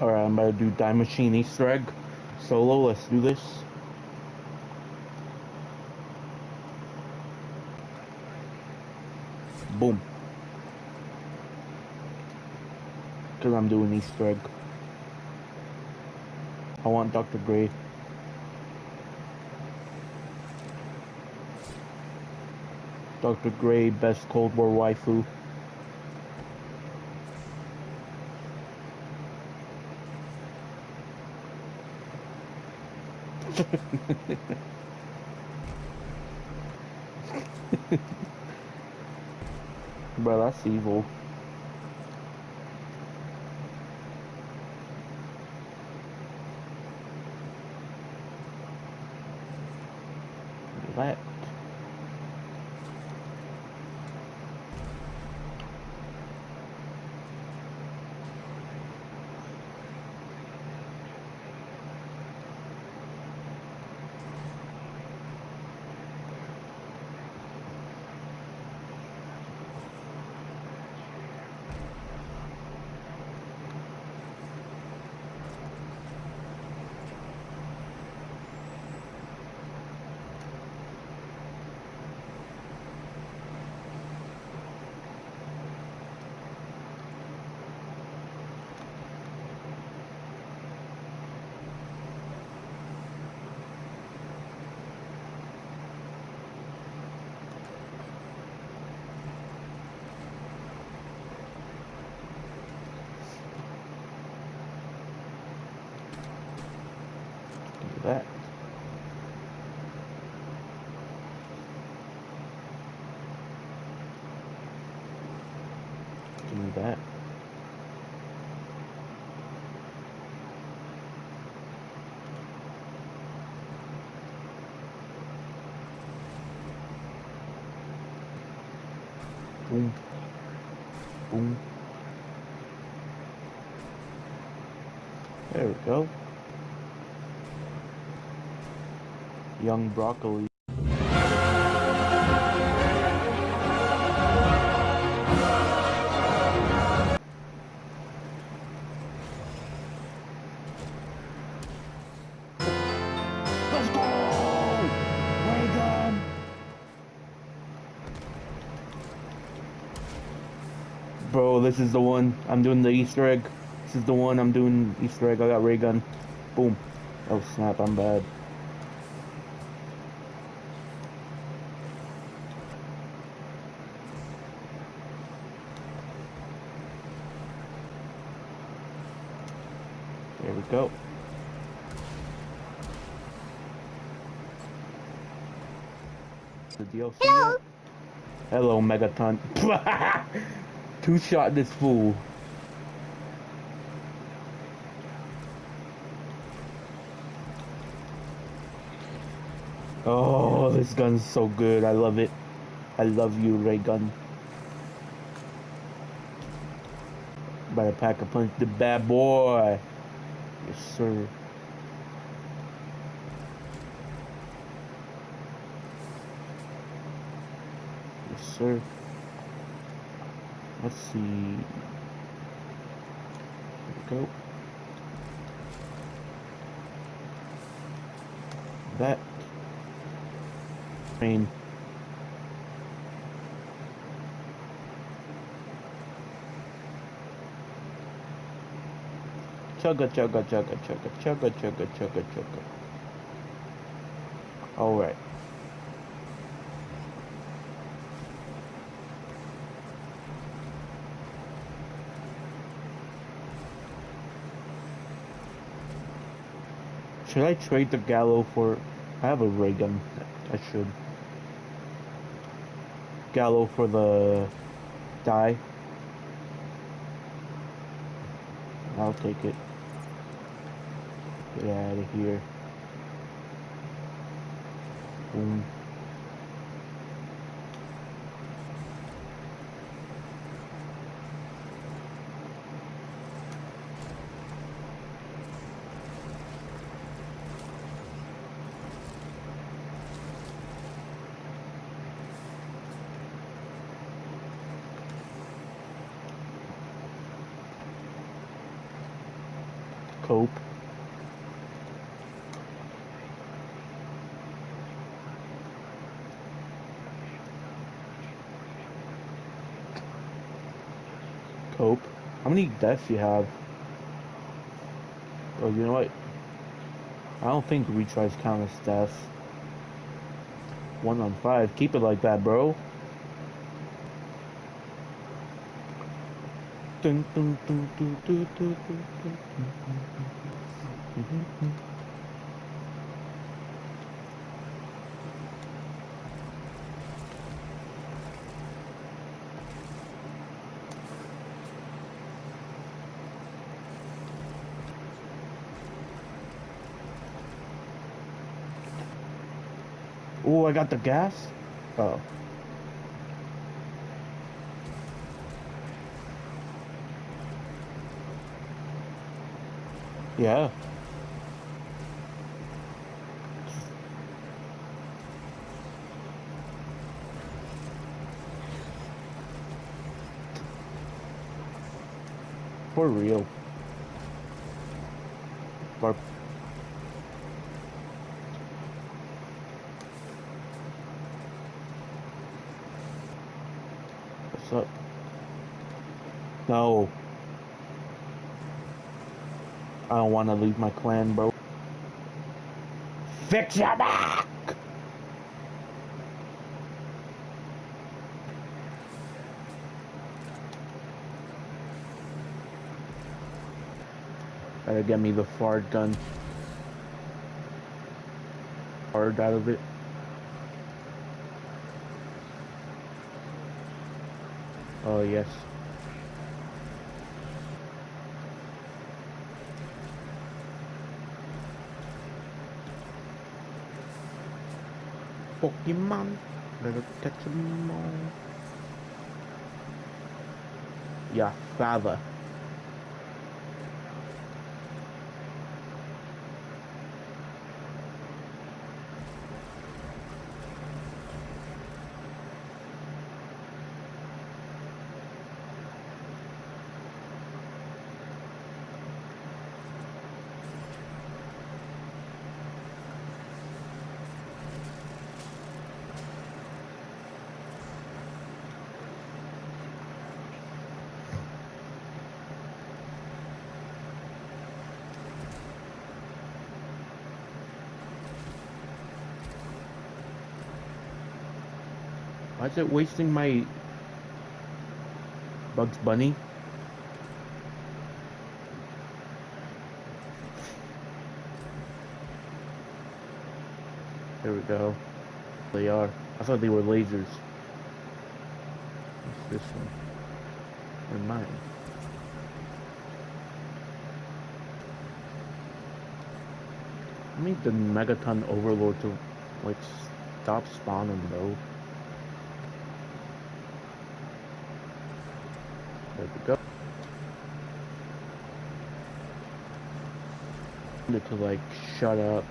Alright, I'm about to do Die Maschine Easter egg. Solo, let's do this. Boom. Because I'm doing Easter egg. I want Dr. Gray. Dr. Gray, best Cold War waifu. Bro, that's evil. That. Do that. Do that. Boom. Boom. There we go. Young broccoli. Bro, this is the one. I'm doing the Easter egg. This is the one I'm doing Easter egg. I got ray gun. Boom. Oh snap, I'm bad. There we go. The DLC. Hello. Hello, Megaton. Two shot this fool. Oh, this gun's so good. I love it. I love you, ray gun. Better pack a punch the bad boy. Yes, sir. Yes, sir. Let's see. There we go. That. Train. Chugga chugga chugga chugga chugga chugga chugga chugga. Alright. Should I trade the Gallo for... I have a ray gun. I should. Gallo for the... Die. I'll take it. Get out of here. Boom. Cope. Cope. How many deaths you have? Oh, you know what? I don't think retries count as deaths. One on five. Keep it like that, bro. Oh, I got the gas? Oh. Yeah. For real. Barb. What's up? No. I don't want to leave my clan, bro. Fix your back! Gotta get me the fart gun. Fart out of it. Oh, yes. Pokemon. Better catch them all. Yeah, father. Is it wasting my Bugs Bunny? There we go. They are. I thought they were lasers. What's this one? Or mine? I need the Megaton Overlord to like stop spawning though. There we go. To like shut up.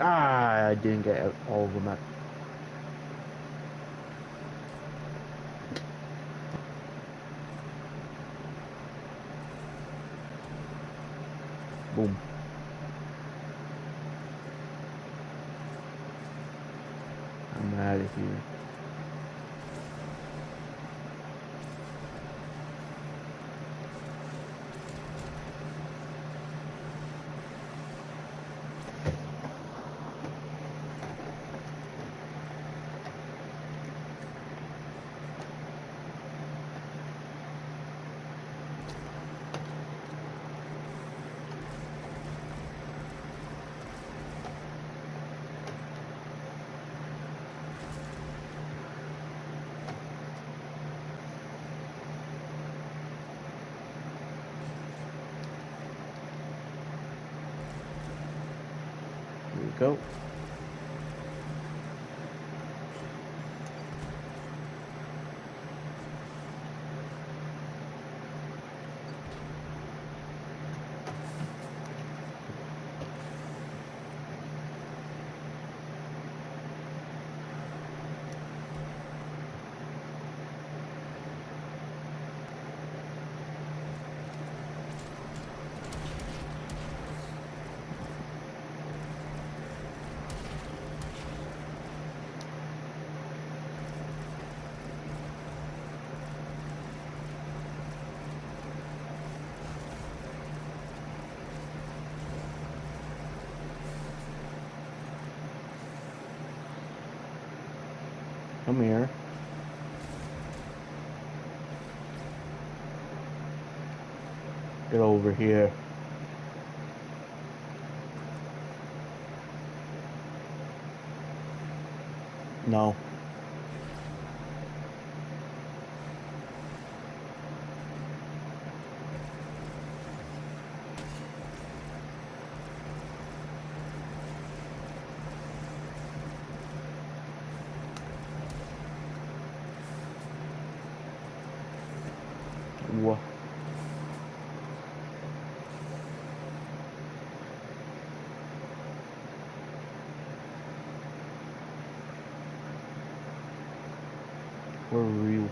Ah, I didn't get all of them at Boom. I'm out of here. Go. Come here. Get over here. No. For real.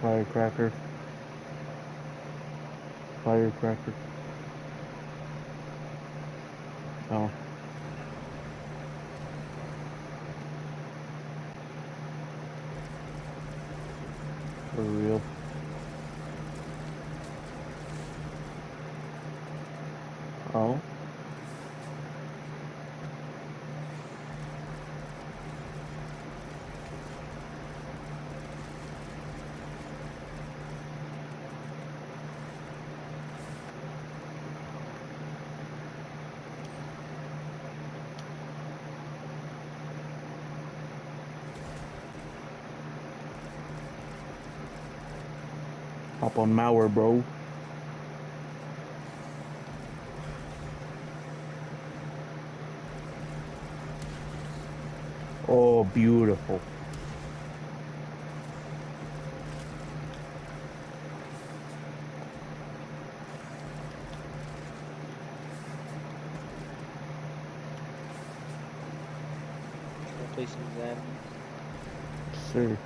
Firecracker. Firecracker. Oh. For real. Oh. Hop on Mauer, bro. Oh, beautiful. Replacing them. Sir.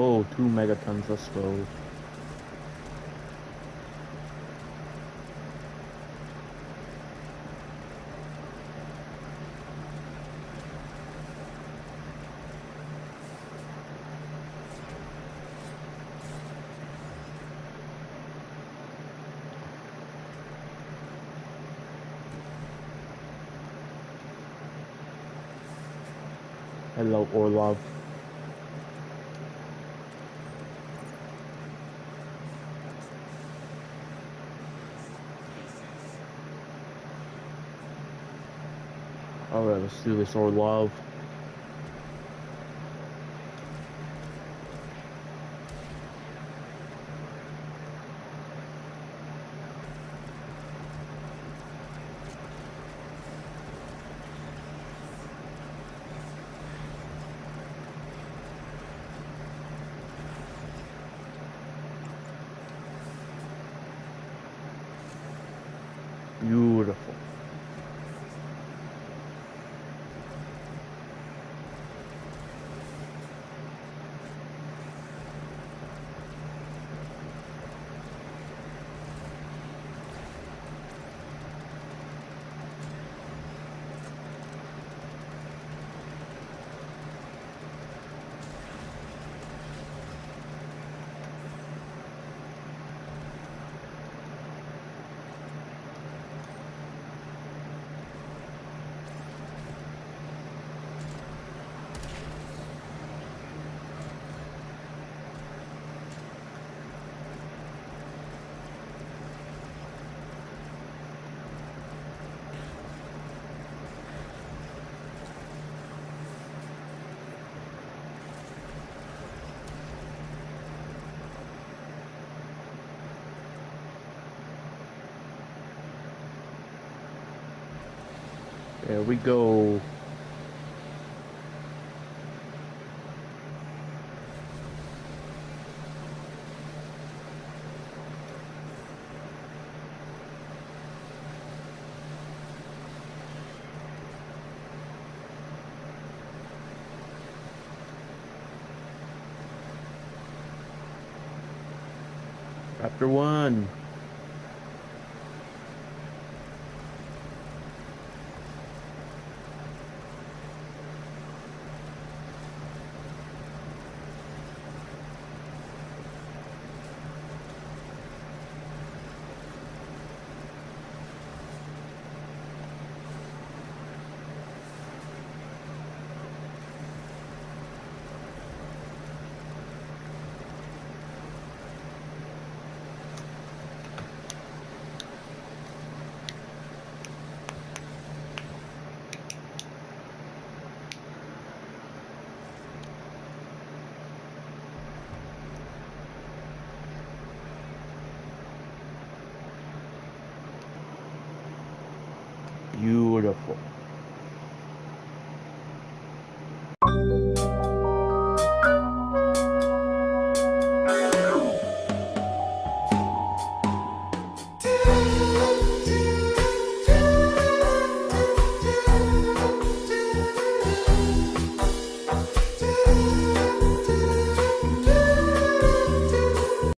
Oh, two megatons, let's go. Hello, Orlov. Alright, let's do this, Orlov. Beautiful. There we go. Chapter one. Beautiful.